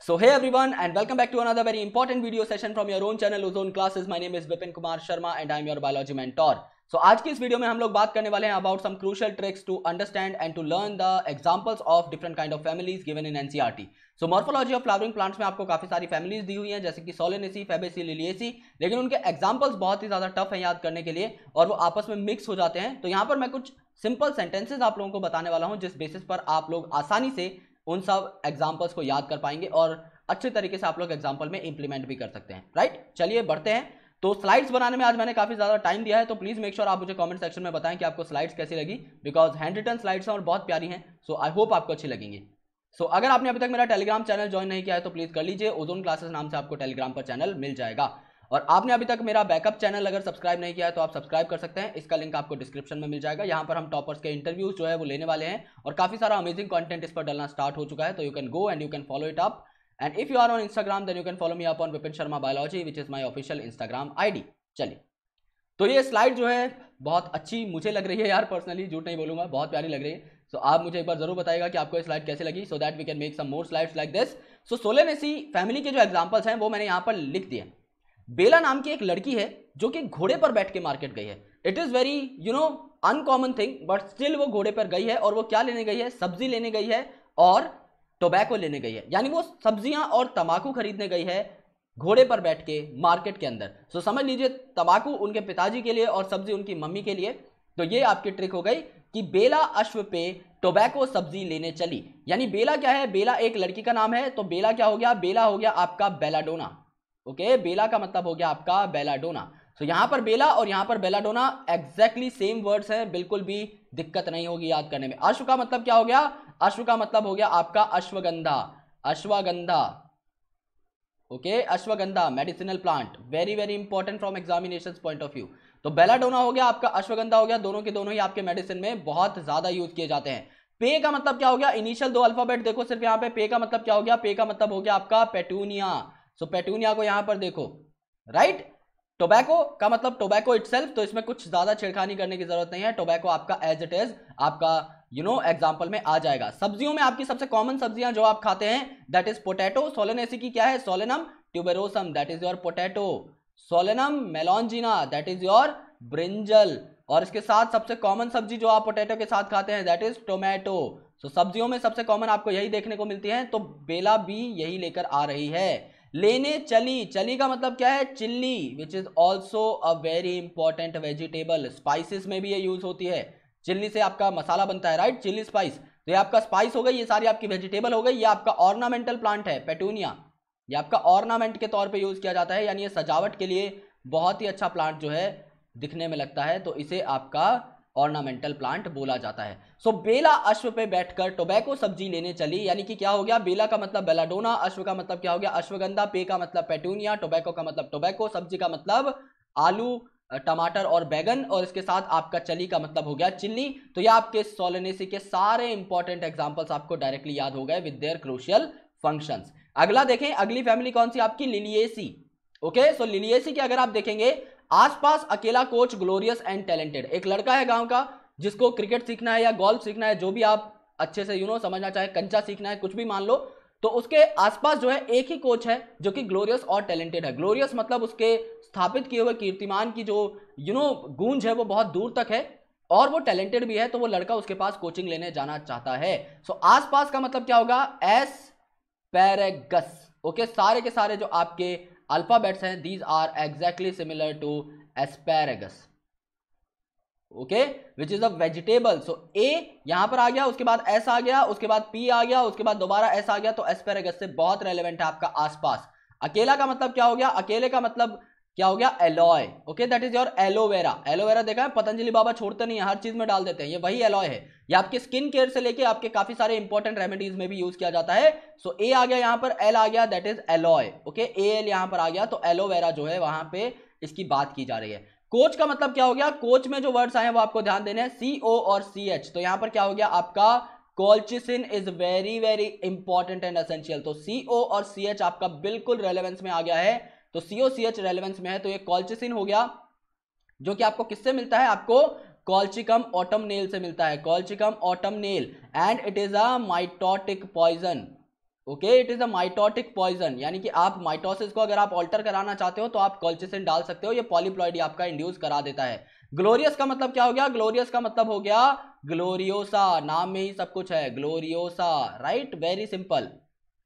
So hey everyone and welcome back to another very important video session from your own channel Ozone Classes. My name is Vipin Kumar Sharma and I am your biology mentor. So आज की इस video में हम लोग बात करने वाले हैं about some crucial tricks to understand and to learn the examples of different kind of families given in NCERT. So morphology of flowering plants में आपको काफ़ी सारी families दी हुई हैं जैसे कि सोलेनेसी फेबेसी लिलिएसी लेकिन उनके एग्जाम्पल्स बहुत ही ज़्यादा टफ है याद करने के लिए और वो आपस में मिक्स हो जाते हैं तो यहाँ पर मैं कुछ सिंपल सेंटेंसेज आप लोगों को बताने वाला हूँ जिस बेसिस पर आप लोग आसानी से उन सब एग्जाम्पल्स को याद कर पाएँगे और अच्छे तरीके से आप लोग एग्ज़ाम्पल में इंप्लीमेंट भी कर सकते हैं राइट चलिए बढ़ते हैं। तो स्लाइड्स बनाने में आज मैंने काफ़ी ज़्यादा टाइम दिया है तो प्लीज़ मेक श्योर आप मुझे कमेंट सेक्शन में बताएँ कि आपको स्लाइड्स कैसी लगी बिकॉज़ हैंड रिटन स्लाइड्स हैं और बहुत प्यारी हैं सो आई होप आपको अच्छी लगेंगी। सो so, अगर आपने अभी तक मेरा टेलीग्राम चैनल ज्वाइन नहीं किया है तो प्लीज़ कर लीजिए ओजोन क्लासेस नाम से आपको टेलीग्राम पर चैनल मिल जाएगा। और आपने अभी तक मेरा बैकअप चैनल अगर सब्सक्राइब नहीं किया है तो आप सब्सक्राइब कर सकते हैं। इसका लिंक आपको डिस्क्रिप्शन में मिल जाएगा। यहाँ पर हम टॉपर्स के इंटरव्यूज़ जो है वो लेने वाले हैं और काफ़ी सारा अमेजिंग कॉन्टेंट इस पर डलना स्टार्ट हो चुका है तो you can go and you can follow it up and if you are on Instagram then you can follow me up on Vipin Sharma Biology which is my official Instagram ID चलिए। तो ये slide जो है बहुत अच्छी मुझे लग रही है यार पर्सनली झूठ नहीं बोलूँगा बहुत प्यारी लग रही है। सो so, आप मुझे एक बार ज़रूर बताएगा कि आपको ये स्लाइड कैसे लगी so that we can make some more slides like this so Solanaceae family के जो एग्जांपल्स हैं वो मैंने यहाँ पर लिख दिए बेला नाम की एक लड़की है जो कि घोड़े पर बैठ के मार्केट गई है। It is very you know uncommon thing but still वो घोड़े पर गई है और वो क्या लेने गई है? सब्ज़ी लेने गई है और टोबैको लेने गई है। यानी वो सब्ज़ियाँ और तमाकू खरीदने गई है घोड़े पर बैठ के मार्केट के अंदर। सो समझ लीजिए तमाकू उनके पिताजी के लिए और सब्ज़ी उनकी मम्मी के लिए। तो ये आपकी ट्रिक हो गई कि बेला अश्व पे टोबैको सब्ज़ी लेने चली। यानी बेला क्या है? बेला एक लड़की का नाम है तो बेला क्या हो गया? बेला हो गया आपका बेलाडोना ओके, बेला का मतलब हो गया आपका बेलाडोना। तो यहाँ पर बेला और यहाँ पर बेलाडोना एग्जैक्टली सेम वर्ड्स हैं, बिल्कुल भी दिक्कत नहीं होगी याद करने में। अश्व का मतलब क्या हो गया? अश्व का मतलब हो गया आपका ashwagandha. Ashwagandha. Okay, ashwagandha medicinal plant very very important from examination point of view तो बेलाडोना हो गया, आपका अश्वगंधा हो गया, दोनों के दोनों ही आपके मेडिसिन में बहुत ज़्यादा यूज़ किए जाते हैं। पे का मतलब क्या हो गया? इनिशियल दो अल्फ़ाबेट देखो सिर्फ़ यहाँ पे पे का मतलब क्या हो गया? पे का मतलब हो गया आपका पेटूनिया सो पेटूनिया को यहाँ पर देखो। राइट टोबैको का मतलब टोबैको इटसेल्फ तो इसमें कुछ ज़्यादा छेड़खानी करने की ज़रूरत नहीं है। टोबैको आपका एज इट इज़ आपका यू नो एग्ज़ाम्पल में आ जाएगा। सब्जियों में आपकी सबसे कॉमन सब्ज़ियाँ जो आप खाते हैं दैट इज़ पोटैटो सोलेनेसी की क्या है? Solanum tuberosum that is your potato Solanum melongena that is your brinjal और इसके साथ सबसे कॉमन सब्ज़ी जो आप पोटैटो के साथ खाते हैं दैट इज़ टोमेटो सो सब्जियों में सबसे कॉमन आपको यही देखने को मिलती है तो बेला भी यही लेकर आ रही है। लेने चली। चली का मतलब क्या है? Chilli which is also a very important vegetable spices में भी ये यूज़ होती है। चिल्ली से आपका मसाला बनता है राइट चिल्ली स्पाइस तो ये आपका स्पाइस हो गई, ये सारी आपकी वेजिटेबल हो गई, ये आपका ऑर्नामेंटल प्लांट है पेटूनिया ये आपका ऑर्नामेंट के तौर पे यूज़ किया जाता है, यानी ये सजावट के लिए बहुत ही अच्छा प्लांट जो है दिखने में लगता है। तो इसे आपका ऑर्नामेंटल प्लांट बोला जाता है। सो so, बेला अश्व पे बैठकर टोबैको सब्ज़ी लेने चली यानी कि क्या हो गया? बेला का मतलब बेलाडोना अश्व का मतलब क्या हो गया? अश्वगंधा पे का मतलब पेटूनिया टोबैको का मतलब टोबैको सब्ज़ी का मतलब आलू टमाटर और बैगन और इसके साथ आपका चली का मतलब हो गया चिल्ली। तो ये आपके सोलनेसी के सारे इंपॉर्टेंट एग्जाम्पल्स आपको डायरेक्टली याद हो गए विद देयर क्रूशियल फ़ंक्शन अगला देखें अगली फैमिली कौन सी? आपकी लिलिएसी ओके सो लिलिएसी की अगर आप देखेंगे आसपास अकेला कोच ग्लोरियस एंड टैलेंटेड एक लड़का है गाँव का जिसको क्रिकेट सीखना है या गोल्फ सीखना है जो भी आप अच्छे से यू नो समझना चाहे कंचा सीखना है कुछ भी मान लो तो उसके आसपास जो है एक ही कोच है जो कि ग्लोरियस और टैलेंटेड है। ग्लोरियस मतलब उसके स्थापित किए हुए कीर्तिमान की जो यू नो गूंज है वो बहुत दूर तक है और वो टैलेंटेड भी है तो वो लड़का उसके पास कोचिंग लेने जाना चाहता है। सो so, आसपास का मतलब क्या होगा? एस पैरेगस ओके सारे के सारे जो आपके अल्फाबेट्स हैं these are exactly similar to asparagus okay which is a vegetable so A यहाँ पर आ गया, उसके बाद एस आ गया, उसके बाद पी आ गया, उसके बाद दोबारा एस आ गया तो एस्पेरेगस से बहुत रेलिवेंट है आपका आसपास. अकेला का मतलब क्या हो गया? अकेले का मतलब क्या हो गया? Aloe. Okay that is your aloe vera aloe vera देखा है? पतंजलि बाबा छोड़ते नहीं है हर चीज़ में डाल देते हैं। ये वही एलॉय है। ये आपके स्किन केयर से लेके आपके काफ़ी सारे इंपॉर्टेंट रेमेडीज में भी यूज़ किया जाता है। सो so, ए आ गया यहाँ पर एल आ गया that is aloe okay A L यहाँ पर आ गया तो एलोवेरा जो है वहाँ पे इसकी बात की जा रही है। कोच का मतलब क्या हो गया? कोच में जो वर्ड्स आए वो आपको ध्यान देने हैं। सी ओ और सी एच तो यहाँ पर क्या हो गया? आपका colchicine is very very important and essential तो सी ओ और सी एच आपका बिल्कुल रेलेवेंस में आ गया है। तो सीओ सी एच रेलिवेंस में है तो ये कॉल्चिसिन हो गया, जो कि आपको किससे मिलता है? आपको कॉल्चिकम ऑटम नेल से मिलता है। Colchicum autumnale and it is a mitotic poison okay it is a mitotic poison यानी कि आप माइटोसिस को अगर आप ऑल्टर कराना चाहते हो तो आप कॉल्चिसिन डाल सकते हो। ये पॉलीप्लॉइडी आपका इंड्यूस करा देता है। ग्लोरियस का मतलब क्या हो गया? ग्लोरियस का मतलब हो गया ग्लोरियोसा नाम में ही सब कुछ है Gloriosa right very simple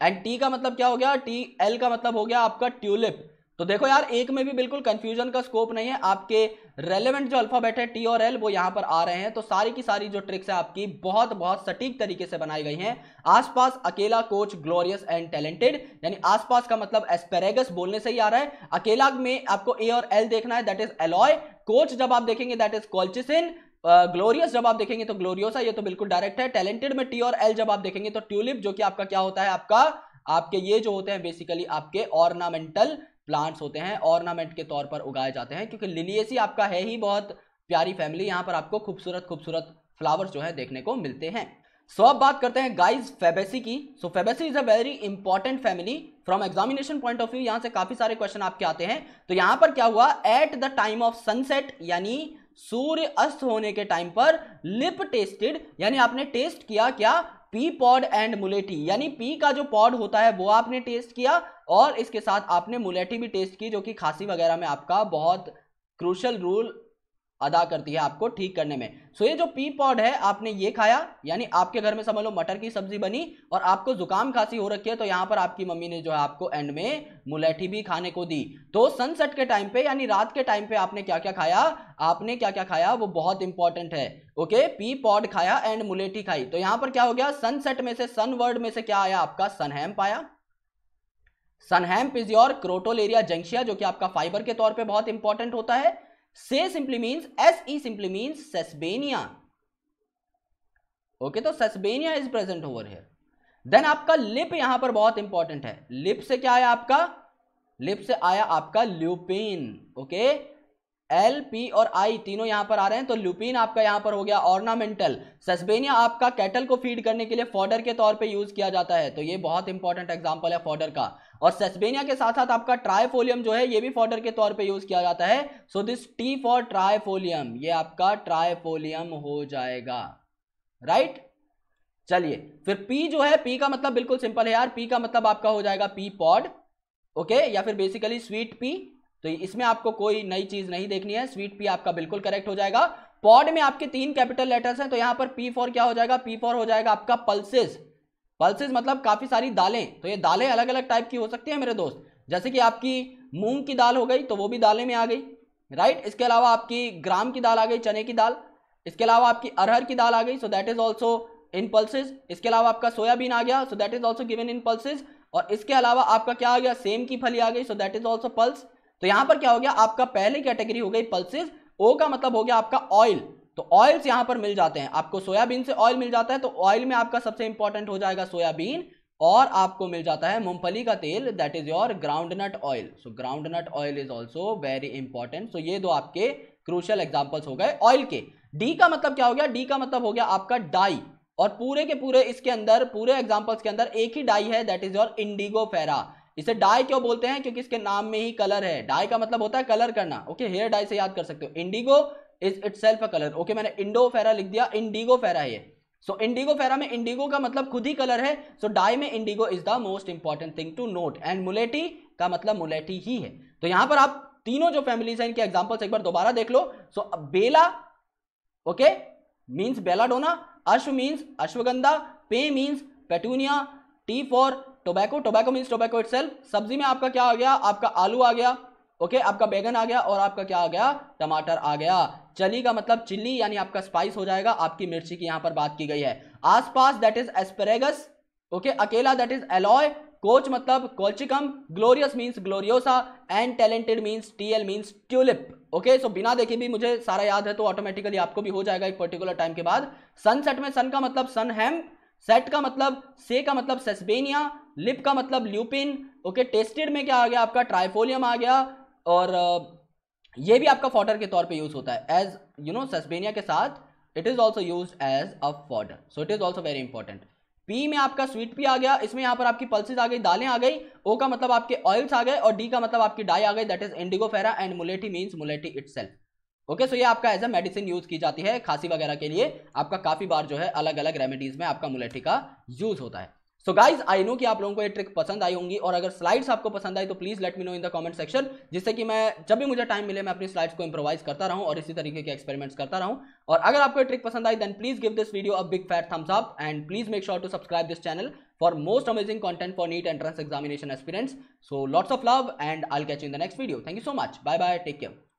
and T का मतलब क्या हो गया? टी एल का मतलब हो गया आपका ट्यूलिप तो देखो यार, एक में भी बिल्कुल कंफ्यूजन का स्कोप नहीं है। आपके रेलेवेंट जो अल्फ़ाबेट है टी और एल वो यहाँ पर आ रहे हैं। तो सारी की सारी जो ट्रिक्स है आपकी बहुत बहुत सटीक तरीके से बनाई गई हैं। आसपास अकेला कोच ग्लोरियस एंड टैलेंटेड यानी आसपास का मतलब एस्पेरेगस बोलने से ही आ रहा है। अकेला में आपको ए और एल देखना है दैट इज़ एलॉय कोच जब आप देखेंगे दैट इज़ कॉल्चिसिन ग्लोरियस जब आप देखेंगे तो ग्लोरियोसा ये तो बिल्कुल डायरेक्ट है। टैलेंटेड में टी और एल जब आप देखेंगे तो ट्यूलिप, जो कि आपका क्या होता है? आपका, आपके ये जो होते हैं बेसिकली आपके ऑर्नामेंटल प्लांट्स होते हैं ऑर्नामेंट के तौर पर उगाए जाते हैं, क्योंकि लिलियसी आपका है ही बहुत प्यारी फैमिली यहाँ पर आपको खूबसूरत खूबसूरत फ्लावर्स जो है देखने को मिलते हैं। सो अब बात करते हैं गाइज़ फेबेसी की। So Fabaceae is a very important family from examination point of view यहाँ से काफ़ी सारे क्वेश्चन आपके आते हैं। तो यहाँ पर क्या हुआ? At the time of sunset यानी सूर्य अस्त होने के टाइम पर लिप टेस्टेड यानी आपने टेस्ट किया क्या? पी पॉड एंड मुलेटी यानी पी का जो पॉड होता है, वो आपने टेस्ट किया और इसके साथ आपने मुलेटी भी टेस्ट की, जो कि खांसी वगैरह में आपका बहुत क्रूशल रूल अदा करती है आपको ठीक करने में। सो ये जो पी पॉड है, आपने ये खाया, यानी आपके घर में समझ लो मटर की सब्ज़ी बनी और आपको जुकाम खांसी हो रखी है तो यहाँ पर आपकी मम्मी ने जो है आपको एंड में मुलेठी भी खाने को दी। तो सनसेट के टाइम पे, यानी रात के टाइम पे आपने क्या क्या खाया? आपने क्या क्या खाया? वो बहुत इंपॉर्टेंट है। ओके पी पॉड खाया एंड मुलेठी खाई। तो यहाँ पर क्या हो गया? सनसेट में से सन वर्ड में से क्या आया आपका? सनहैम पाया sunn hemp is your crotalaria juncea जो कि आपका फाइबर के तौर पे बहुत इंपॉर्टेंट होता है। से simply means S E simply means Sesbania okay तो Sesbania is present over here then आपका लिप यहाँ पर बहुत इंपॉर्टेंट है. लिप से क्या आया आपका? लिप से आया आपका ल्यूपिन ओके एल पी और आई तीनों यहाँ पर आ रहे हैं तो ल्यूपिन आपका यहाँ पर हो गया ऑर्नामेंटल सस्बेनिया आपका कैटल को फ़ीड करने के लिए फॉडर के तौर पे यूज़ किया जाता है. तो ये बहुत इंपॉर्टेंट एग्जांपल है फॉडर का. और सेस्बेनिया के साथ साथ आपका ट्राइफोलियम जो है, ये भी फॉडर के तौर पे यूज़ किया जाता है। So this T for Trifolium ये आपका ट्राइफोलियम हो जाएगा। राइट चलिए, फिर पी जो है पी का मतलब बिल्कुल सिंपल है यार। पी का मतलब आपका हो जाएगा पी पॉड ओके या फिर बेसिकली स्वीट पी तो इसमें आपको कोई नई चीज़ नहीं देखनी है। स्वीट पी आपका बिल्कुल करेक्ट हो जाएगा। पॉड में आपके तीन कैपिटल लेटर्स हैं तो यहाँ पर पी फॉर क्या हो जाएगा? पी फॉर हो जाएगा आपका पल्सेस पल्सेस मतलब काफ़ी सारी दालें। तो ये दालें अलग अलग टाइप की हो सकती हैं मेरे दोस्त। जैसे कि आपकी मूंग की दाल हो गई तो वो भी दालें में आ गई। राइट इसके अलावा आपकी ग्राम की दाल आ गई, चने की दाल। इसके अलावा आपकी अरहर की दाल आ गई so that is also in pulses इसके अलावा आपका सोयाबीन आ गया so that is also given in pulses और इसके अलावा आपका क्या आ गया, सेम की फली आ गई so that is also pulse तो यहाँ पर क्या हो गया, आपका पहले कैटेगरी हो गई पल्सेज ओ का मतलब हो गया आपका ऑयल तो ऑयल्स यहाँ पर मिल जाते हैं। आपको सोयाबीन से ऑयल मिल जाता है तो ऑयल में आपका सबसे इंपॉर्टेंट हो जाएगा सोयाबीन और आपको मिल जाता है मूंगफली का तेल that is your groundnut oil so groundnut oil is also very important so ये दो आपके क्रूशल एग्जाम्पल्स हो गए ऑयल के। डी का मतलब क्या हो गया? डी का मतलब हो गया आपका डाई और पूरे के पूरे इसके अंदर, पूरे एग्जाम्पल्स के अंदर एक ही डाई है that is your indigofera इसे डाई क्यों बोलते हैं? क्योंकि इसके नाम में ही कलर है। डाई का मतलब होता है कलर करना। ओके हेयर डाई से याद कर सकते हो। Indigo is itself a colour okay मैंने इंडो फेरा लिख दिया इंडिगो फेरा ये। सो इंडिगो फेरा में इंडिगो का मतलब खुद ही कलर है। सो so, डाई में indigo is the most important thing to note and मुलेटी का मतलब मुलेटी ही है। तो यहाँ पर आप तीनों जो फैमिलीज़ हैं इनके एग्जांपल्स एक बार दोबारा देख लो। So so, bella okay means belladonna अश्व मींस अश्वगंधा पे means petunia T for tobacco tobacco means tobacco it सब्ज़ी में आपका क्या आ गया? आपका आलू आ गया। ओके आपका बैगन आ गया और आपका क्या आ गया? टमाटर आ गया। चली का मतलब चिल्ली यानी आपका स्पाइस हो जाएगा। आपकी मिर्ची की यहाँ पर बात की गई है। आसपास दैट इज़ एस्पेरेगस ओके अकेला दैट इज़ एलॉय कोच मतलब colchicum glorious means gloriosa and talented means TL means tulip okay so बिना देखे भी मुझे सारा याद है तो ऑटोमेटिकली आपको भी हो जाएगा एक पर्टिकुलर टाइम के बाद। सनसेट में सन का मतलब सन हैम सेट का मतलब से का मतलब सेस्बेनिया लिप का मतलब ल्यूपिन ओके टेस्टेड में क्या आ गया? आपका ट्राइफोलियम आ गया। और ये भी आपका फॉडर के तौर पे यूज़ होता है। एज यू नो सस्पेनिया के साथ it is also use as a fodder so it is also very important pea में आपका स्वीट पी आ गया, इसमें यहाँ पर आपकी पल्सेज आ गई, दालें आ गई ओ का मतलब आपके ऑयल्स आ गए, और डी का मतलब आपकी डाई आ गई that is indigofera and मुलेटी मीन्स मुलेटी इट ओके सो ये आपका एज अ मेडिसिन यूज़ की जाती है, खांसी वगैरह के लिए, आपका काफ़ी बार जो है अलग अलग रेमेडीज में आपका मुलेटी का यूज़ होता है। सो गाइज़ आई नो कि आप लोगों को ये ट्रिक पसंद आई होंगी और अगर स्लाइड्स आपको पसंद आई तो please let me know in the comment section जिससे कि मैं जब भी मुझे टाइम मिले, मैं अपनी स्लाइड्स को इंप्रोवाइज करता रहूँ और इसी तरीके के एक्सपेरिमेंट्स करता रहूँ और अगर आपको ये ट्रिक पसंद आई then please give this video a big fat thumbs up and please make sure to subscribe this channel for most amazing content for NEET entrance examination aspirants. So lots of love and I'll catch in the next video. Thank you so much. Bye bye. Take care.